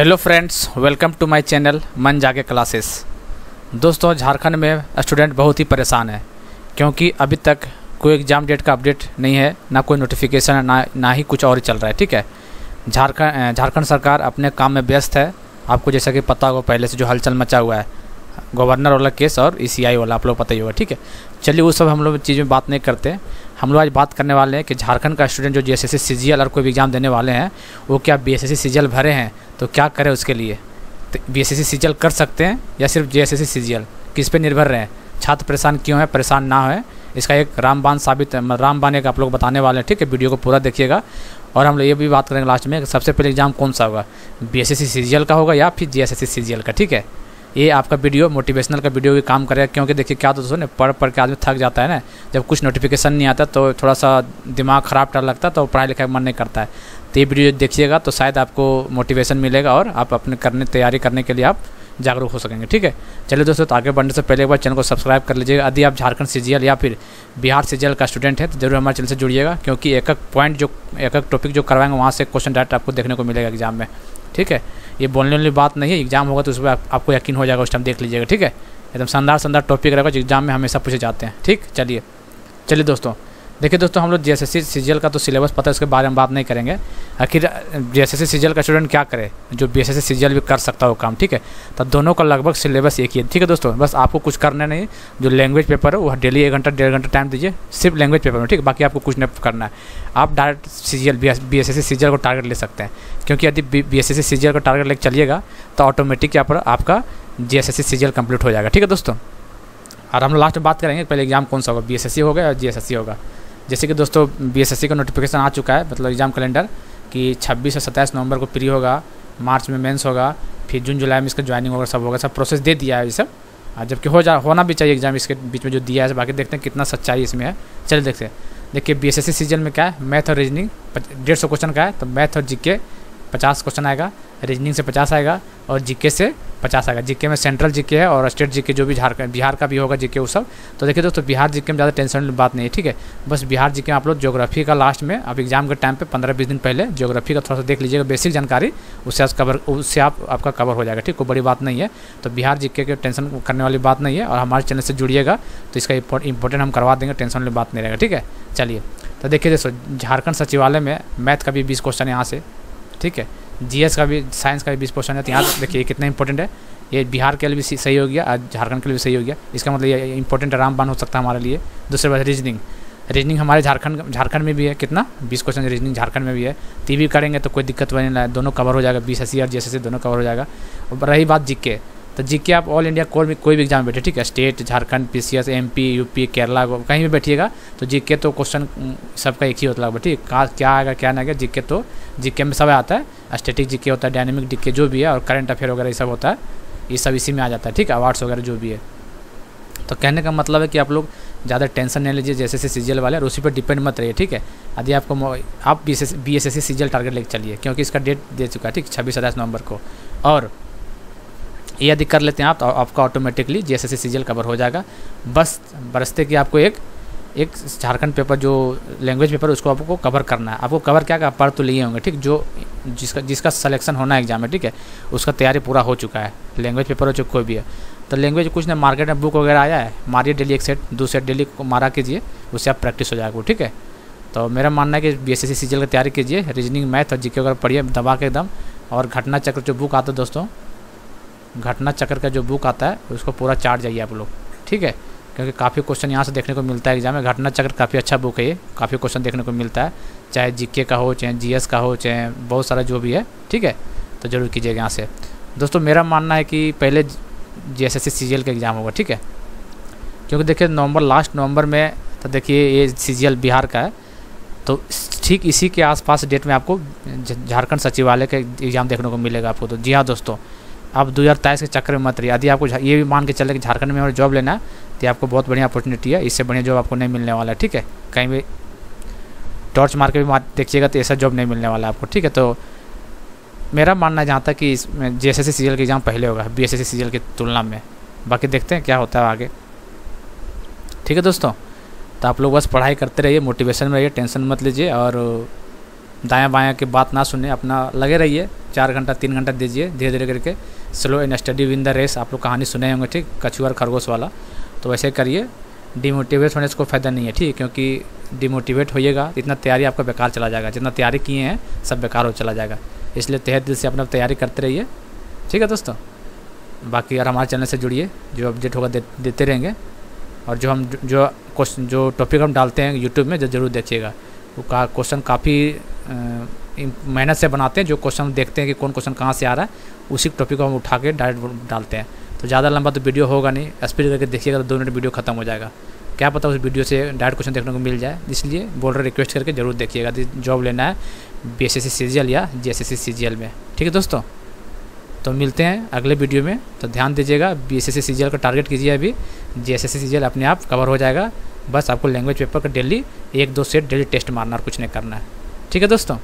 Hello friends welcome to my channel मन जाके classes दोस्तों, झारखंड में स्टूडेंट बहुत ही परेशान है, क्योंकि अभी तक कोई एग्ज़ाम डेट का अपडेट नहीं है, ना कोई नोटिफिकेशन ना ना ही कुछ और ही चल रहा है, ठीक है? झारखंड झारखंड सरकार अपने काम में व्यस्त है। आपको जैसा कि पता होगा, पहले से जो हलचल मचा हुआ है, गवर्नर वाला केस और ईसीआई वाला, आप लोग पता ही होगा, ठीक है? चलिए, वो सब हम लोग चीज़ में बात नहीं करते। हम लोग आज बात करने वाले हैं कि झारखंड का स्टूडेंट जो जी एस एस और कोई भी एग्ज़ाम देने वाले हैं, वो क्या बी एस एस भरे हैं? तो क्या करें उसके लिए? तो बी एस एस कर सकते हैं या सिर्फ़ जे एस एस किस पर निर्भर रहें छात्र परेशान क्यों है? परेशान ना हो इसका एक रामबान साबित रामबान एक आप लोग बताने वाले हैं, ठीक है? वीडियो को पूरा देखिएगा। और हम लोग ये भी बात करेंगे लास्ट में, सबसे पहले एग्ज़ाम कौन सा होगा? बी एस का होगा या फिर जी एस का, ठीक है? ये आपका वीडियो मोटिवेशनल का वीडियो भी काम करेगा, क्योंकि देखिए क्या दोस्तों, ने पढ़ पढ़ के आदमी थक जाता है ना, जब कुछ नोटिफिकेशन नहीं आता तो थोड़ा सा दिमाग ख़राब डर लगता है तो पढ़ाई लिखाई मन नहीं करता है। तो ये वीडियो देखिएगा तो शायद आपको मोटिवेशन मिलेगा और आप अपने करने, तैयारी करने के लिए आप जागरूक हो सकेंगे, ठीक है? चलिए दोस्तों तो आगे बढ़ने से पहले एक बार चैनल को सब्सक्राइब कर लीजिएगा। यदि आप झारखंड सीजीएल या फिर बिहार सीजीएल का स्टूडेंट है तो ज़रूर हमारे चैनल से जुड़िएगा, क्योंकि एक एक पॉइंट जो, एक एक टॉपिक जो करवाएँगे, वहाँ से क्वेश्चन डायरेक्ट आपको देखने को मिलेगा एग्ज़ाम में। ठीक है? ये बोलने वाली बात नहीं है एग्ज़ाम होगा तो उस पर आप, आपको यकीन हो जाएगा उस टाइम देख लीजिएगा ठीक है? एकदम शानदार शानदार टॉपिक रहेगा जो एग्ज़ाम में हमेशा पूछे जाते हैं ठीक? चलिए। चलिए दोस्तों देखिए दोस्तों, हम लोग जी एस एस सी का तो सिलेबस पता है, उसके बारे में बात नहीं करेंगे। आखिर जी एस एस का स्टूडेंट क्या करे? जो बी एस एस भी कर सकता हो काम, ठीक है? तो दोनों का लगभग सिलेबस एक ही है, ठीक है दोस्तों? बस आपको कुछ करना नहीं, जो लैंग्वेज पेपर है वो डेली एक घंटा, डेढ़ घंटा टाइम दीजिए, सिर्फ़ लैंग्वेज पेपर में, ठीक? है बाकी आपको कुछ नहीं करना है। आप direct C G L B S को टारगेट ले सकते हैं। क्योंकि यदि बी एस एस का टारगेट लेकर चलिएगा तो ऑटोमेटिक यहाँ पर आपका जी एस एस कंप्लीट हो जाएगा, ठीक है दोस्तों? और हम लास्ट में बात करेंगे, पहले एग्ज़ाम कौन सा होगा? बी एस होगा या जी एस एस सी होगा? जैसे कि दोस्तों बीएसएससी का नोटिफिकेशन आ चुका है मतलब एग्ज़ाम कैलेंडर कि 26 से 27 नवंबर को प्री होगा, मार्च में मेंस होगा, फिर जून, जुलाई में इसका ज्वाइनिंग होगा, सब होगा, सब प्रोसेस दे दिया है ये सब। जबकि हो जा, होना भी चाहिए एग्ज़ाम इसके बीच में जो दिया है, बाकी देखते हैं कितना सच्चाई इसमें है। चलिए देखते हैं। देखिए बी सीज़न में क्या है? मैथ और रीजनिंग डेढ़ सौ क्वेश्चन का है तो मैथ और जी के पचास क्वेश्चन आएगा। रीजनिंग से पचास आएगा और जीके से पचास आएगा। जीके में सेंट्रल जीके है और स्टेट जीके जो भी झारखंड बिहार का भी होगा जीके वो सब। तो देखिए दोस्तों, बिहार जीके में ज़्यादा टेंशन बात नहीं है, ठीक है? बस बिहार जीके में आप लोग ज्योग्राफी का लास्ट में अब एग्ज़ाम के टाइम पे पंद्रह बीस दिन पहले ज्योग्राफी का थोड़ा सा देख लीजिएगा बेसिक जानकारी, उससे आप कवर उससे आप, आपका कवर हो जाएगा, ठीक? कोई बड़ी बात नहीं है। तो बिहार जीके के टेंशन करने वाली बात नहीं है और हमारे चैनल से जुड़िएगा तो इसका इंपॉर्टेंट हम करवा देंगे टेंशन वाली बात नहीं रहेगा, ठीक है? चलिए तो देखिए दोस्तों, झारखंड सचिवालय में मैथ का भी बीस क्वेश्चन यहाँ से, ठीक है? जीएस का भी, साइंस का भी बीस क्वेश्चन है। तो यहाँ देखिए कितना इंपॉर्टेंट है। ये बिहार के लिए भी सही हो गया और झारखंड के लिए भी सही हो गया। इसका मतलब ये इंपॉर्टेंट रामबान हो सकता है हमारे लिए। दूसरे बात रीजनिंग रीजनिंग हमारे झारखंड झारखंड में भी है कितना? बीस क्वेश्चन रीजनिंग झारखंड में भी है। टी वी करेंगे तो कोई दिक्कत नहीं है। दोनों कवर हो जाएगा बीस एस और जी दोनों कवर हो जाएगा। और रही बात जीके तो जीके आप ऑल इंडिया कोई भी कोई भी एग्ज़ाम बैठे ठीक है? State Jharkhand P C S M P UP Kerala कहीं भी बैठिएगा तो जीके तो क्वेश्चन सबका एक ही होता है ठीक है? क्या आएगा, क्या नहीं आएगा जीके तो जीके में सब आता है। स्टेटिक जीके होता है डायनेमिक जीके जो भी है और करंट अफेयर वगैरह ये सब होता है, ये सब इसी में आ जाता है, ठीक है? अवार्ड्स वगैरह जो भी है। तो कहने का मतलब है कि आप लोग ज़्यादा टेंशन नहीं लीजिए जैसे से सी वाले और उसी पर डिपेंड मत रहिए, ठीक है? यदि आपको आप B S B S S C target लेकर चलिए, क्योंकि इसका डेट दे चुका है, ठीक? छब्बीस सत्ताईस नवंबर को। और ये यदि कर लेते हैं आप तो आपका automatically G S S cover हो जाएगा। बस, बरसते कि आपको एक एक झारखंड पेपर, जो लैंग्वेज पेपर उसको आपको कवर करना है। आपको कवर क्या क्या? पढ़ तो लिए होंगे, ठीक? जो जिसका जिसका सिलेक्शन होना है एग्ज़ाम में, ठीक है? उसका तैयारी पूरा हो चुका है। लैंग्वेज पेपर हो चुका कोई भी है। तो लैंग्वेज कुछ नहीं मार्केट में बुक वगैरह आया है, मारिए डेली एक सेट दो सेट डेली मारा कीजिए, उससे आप प्रैक्टिस हो जाएगा ठीक है? तो मेरा मानना है कि बी एस एस की तैयारी कीजिए रीजनिंग मैथ और जी के वगैरह पढ़िए, दबा के एकदम। और घटना चक्र जो बुक आता है दोस्तों, घटना चक्र का जो बुक आता है, उसको पूरा चार्ट जाइए आप लोग, ठीक है? क्योंकि काफ़ी क्वेश्चन यहाँ से देखने को मिलता है एग्ज़ाम में। घटना चक्र काफ़ी अच्छा बुक है ये। काफ़ी क्वेश्चन देखने को मिलता है। चाहे जीके का हो, चाहे जीएस का हो, चाहे बहुत सारा जो भी है, ठीक है? तो ज़रूर कीजिएगा यहाँ से। दोस्तों, मेरा मानना है कि पहले जी एस एस का एग्ज़ाम होगा, ठीक है? क्योंकि देखिए, नवंबर लास्ट नवंबर में तो देखिए, ये सीजीएल बिहार का है। तो ठीक इसी के आसपास डेट में आपको झारखंड सचिवालय का एग्ज़ाम देखने को मिलेगा आपको। तो जी हाँ दोस्तों। आप दो हज़ार तेईस के चक्कर में मत रहिए। यदि आपको ये भी मान के चले कि झारखंड में और जॉब लेना है तो आपको बहुत बढ़िया अपॉर्चुनिटी है। इससे बढ़िया जॉब आपको नहीं मिलने वाला है, ठीक है? कहीं भी टॉर्च मार के भी देखिएगा तो ऐसा जॉब नहीं मिलने वाला आपको, ठीक है? तो मेरा मानना जहाँ तक कि इसमें जे एस एस सी का एग्ज़ाम पहले होगा बी एस एस सी की तुलना में। बाकी देखते हैं क्या होता है आगे। ठीक है दोस्तों तो आप लोग बस पढ़ाई करते रहिए मोटिवेशन में रहिए टेंशन मत लीजिए और दायां बायां की बात ना सुने अपना लगे रहिए, चार घंटा, तीन घंटा दीजिए धीरे धीरे करके। Slow and steady win the race आप लोग कहानी सुने होंगे ठीक? कछुआ और खरगोश वाला। तो वैसे करिए डिमोटिवेट होने से कोई फ़ायदा नहीं है ठीक? क्योंकि डिमोटिवेट होइएगा इतना तैयारी आपका बेकार चला जाएगा। जितना तैयारी किए हैं सब बेकार हो चला जाएगा। इसलिए तहत दिल से अपना तैयारी करते रहिए। ठीक है दोस्तों? बाकी यार हमारे चैनल से जुड़िए जो अपडेट होगा दे, देते रहेंगे। और जो हम जो क्वेश्चन जो टॉपिक हम डालते हैं यूट्यूब में जो ज़रूर देखिएगा। वो का क्वेश्चन काफ़ी मेहनत से बनाते हैं, जो क्वेश्चन देखते हैं कि कौन क्वेश्चन कहाँ से आ रहा है, उसी टॉपिक को हम उठा के डायरेक्ट डालते हैं। तो ज़्यादा लंबा तो वीडियो होगा नहीं स्पीड करके देखिएगा तो दो मिनट वीडियो खत्म हो जाएगा। क्या पता उस वीडियो से डायरेक्ट क्वेश्चन देखने को मिल जाए, इसलिए बोल रहे रिक्वेस्ट करके ज़रूर देखिएगा। जॉब लेना है बी एस एस सी या जी एस एस सी में। ठीक है दोस्तों? तो मिलते हैं अगले वीडियो में। तो ध्यान दीजिएगा बी एस एस सी का टारगेट कीजिए अभी। जी एस एस सी अपने आप कवर हो जाएगा। बस आपको लैंग्वेज पेपर का डेली एक दो सेट डेली टेस्ट मारना और कुछ नहीं करना है। ठीक है दोस्तों?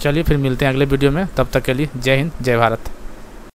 चलिए फिर मिलते हैं अगले वीडियो में। तब तक के लिए जय हिंद, जय भारत।